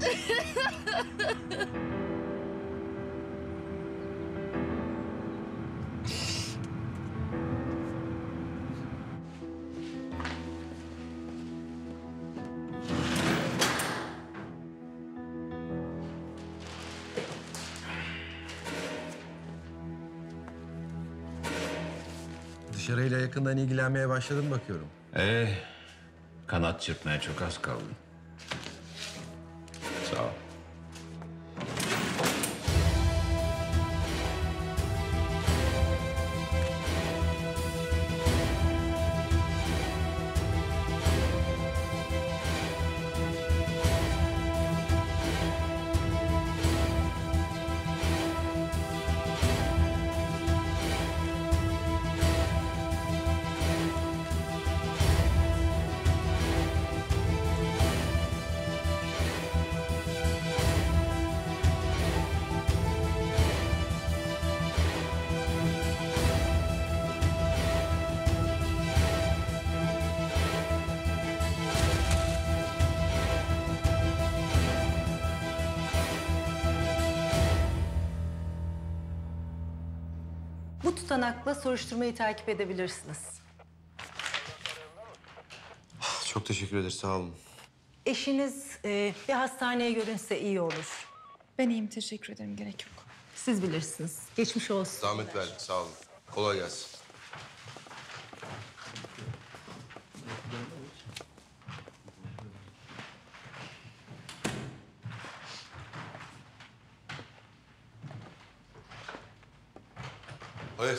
Ha ha ha! Dışarıyla yakından ilgilenmeye başladım bakıyorum. Ee, kanat çırpmaya çok az kaldı. Sağ ol. Bu tutanakla soruşturmayı takip edebilirsiniz. Çok teşekkür ederiz, sağ olun. Eşiniz e, bir hastaneye görünse iyi olur. Ben iyiyim teşekkür ederim gerek yok. Siz bilirsiniz. Geçmiş olsun. Zahmet verdik, sağ olun. Kolay gelsin. Oye,